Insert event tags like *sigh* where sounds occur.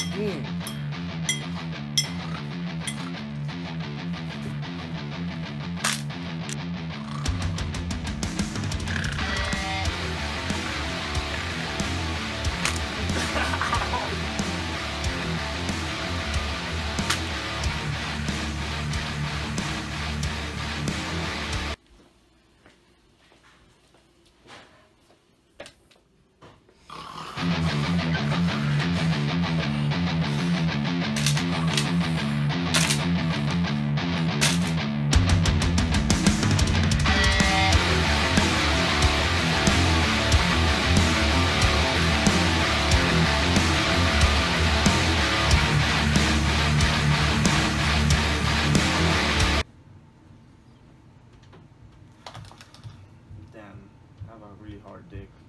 응. *laughs* really hard dick.